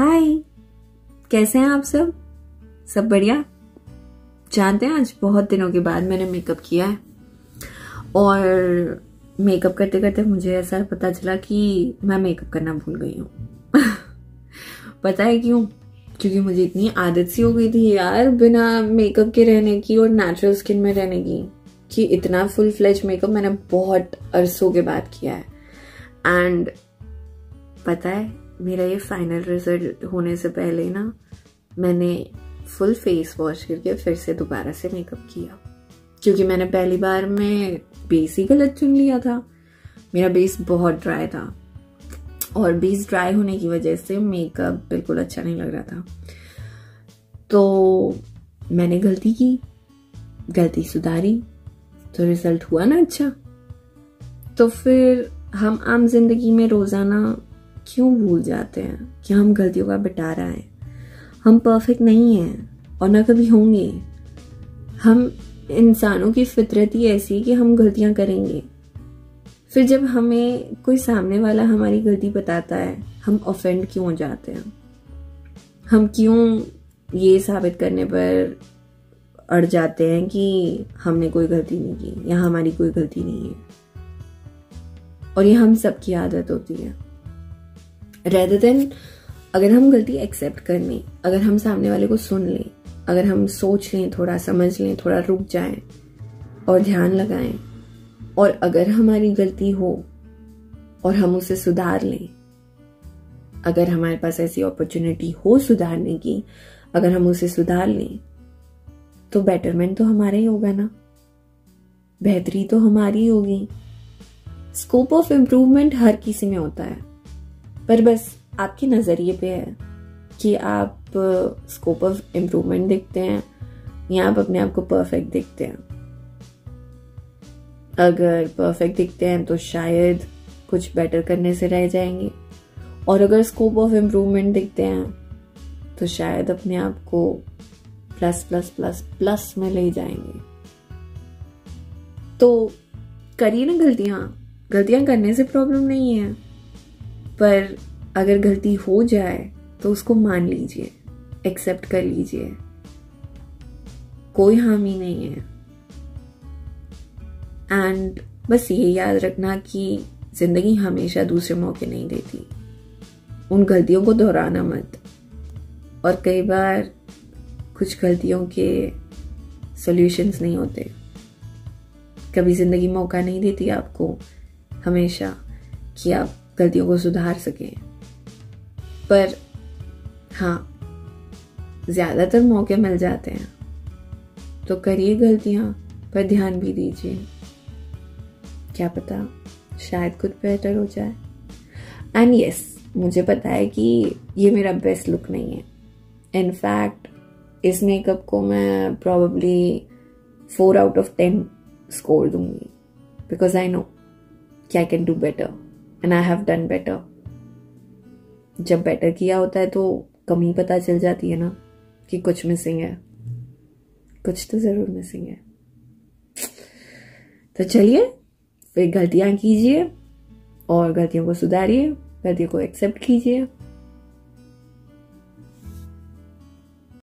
हाय, कैसे हैं आप सब? सब बढ़िया? जानते हैं, आज बहुत दिनों के बाद मैंने मेकअप किया है। और मेकअप करते करते मुझे ऐसा पता चला कि मैं मेकअप करना भूल गई हूँ। पता है क्यों? क्योंकि मुझे इतनी आदत सी हो गई थी यार, बिना मेकअप के रहने की और नेचुरल स्किन में रहने की, कि इतना फुल फ्लेज मेकअप मैंने बहुत अरसों के बाद किया है। एंड पता है मेरा ये फाइनल रिज़ल्ट होने से पहले ना, मैंने फुल फेस वॉश करके फिर से दोबारा से मेकअप किया। क्योंकि मैंने पहली बार में बेस ही गलत चुन लिया था। मेरा बेस बहुत ड्राई था। और बेस ड्राई होने की वजह से मेकअप बिल्कुल अच्छा नहीं लग रहा था। तो मैंने गलती की। गलती सुधारी। तो रिज़ल्ट हुआ ना अच्छा। तो फिर हम आम ज़िंदगी में रोज़ाना क्यों भूल जाते हैं कि हम गलतियों का बिटारा है? हम परफेक्ट नहीं हैं और ना कभी होंगे। हम इंसानों की फितरत ही ऐसी है कि हम गलतियाँ करेंगे। फिर जब हमें कोई सामने वाला हमारी गलती बताता है, हम ऑफेंड क्यों हो जाते हैं? हम क्यों ये साबित करने पर अड़ जाते हैं कि हमने कोई गलती नहीं की या हमारी कोई गलती नहीं है? और ये हम सबकी आदत होती है। रेदर देन अगर हम गलती एक्सेप्ट कर लें, अगर हम सामने वाले को सुन लें, अगर हम सोच लें, थोड़ा समझ लें, थोड़ा रुक जाएँ और ध्यान लगाएँ, और अगर हमारी गलती हो और हम उसे सुधार लें, अगर हमारे पास ऐसी अपॉर्चुनिटी हो सुधारने की, अगर हम उसे सुधार लें तो बेटरमेंट तो हमारा ही होगा ना? बेहतरी तो हमारी होगी। स्कोप ऑफ़ इम्प्रूवमेंट हर किसी में होता है। पर बस आपके नज़रिए पे है कि आप स्कोप ऑफ़ इम्प्रूवमेंट देखते हैं या आप अपने आप को परफेक्ट देखते हैं। अगर परफेक्ट दिखते हैं तो शायद कुछ बेटर करने से रह जाएँगे। और अगर स्कोप ऑफ़ इम्प्रूवमेंट दिखते हैं तो शायद अपने आप को प्लस प्लस प्लस प्लस में ले जाएँगे। तो करिए ना गलतियाँ। गलतियाँ करने से प्रॉब्लम नहीं है। पर अगर गलती हो जाए तो उसको मान लीजिए एक्सेप्ट कर लीजिए। कोई हामी नहीं है। एंड बस ये याद रखना कि ज़िंदगी हमेशा दूसरे मौके नहीं देती। उन गलतियों को दोहराना मत। और कई बार कुछ गलतियों के सॉल्यूशंस नहीं होते। कभी ज़िंदगी मौका नहीं देती आपको हमेशा कि आप गलतियों को सुधार सकें। पर हाँ ज़्यादातर मौके मिल जाते हैं। तो करिए गलतियाँ पर ध्यान भी दीजिए। क्या पता शायद कुछ बेहतर हो जाए। एंड यस yes, मुझे पता है कि ये मेरा बेस्ट लुक नहीं है। इनफैक्ट इस मेकअप को मैं probably four out of ten score दूँगी। बिकॉज़ आई नो कि I can do better and I have done better जब बेटर किया होता है तो कमी पता चल जाती है ना कि कुछ मिसिंग है। कुछ तो ज़रूर मिसिंग है। तो चलिए, फिर गलतियाँ कीजिए और गलतियों को सुधारिए, गलतियों को एक्सेप्ट कीजिए।